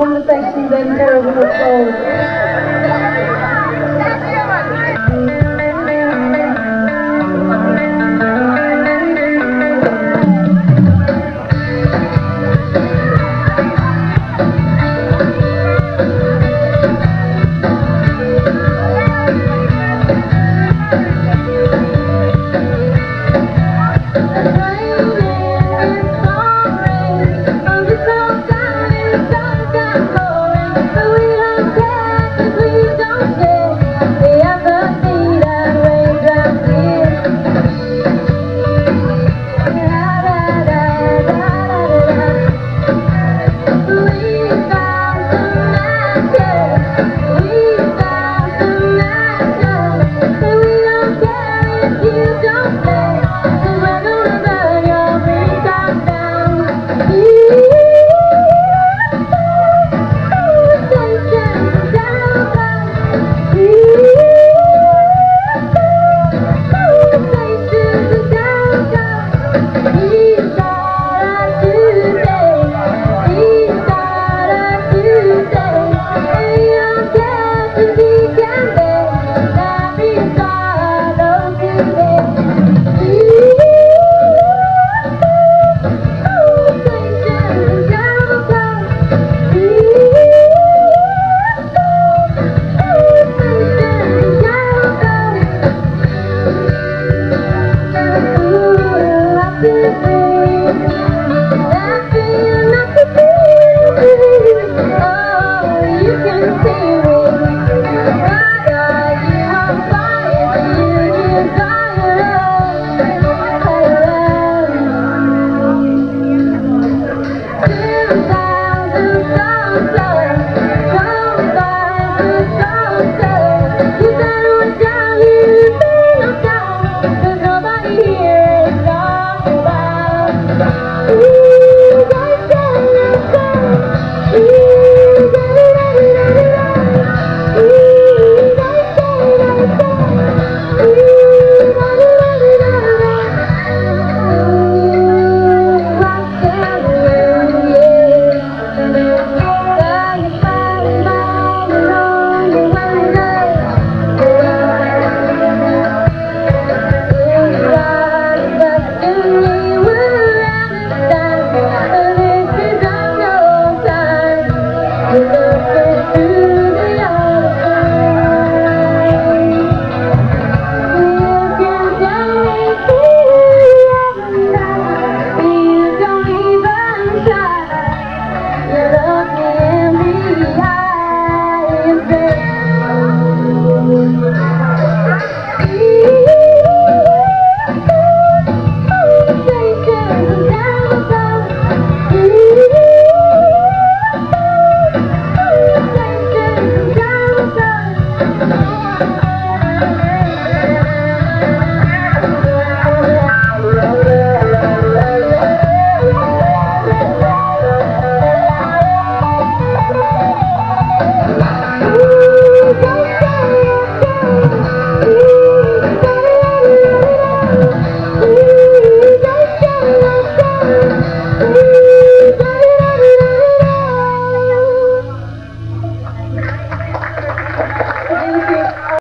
From the station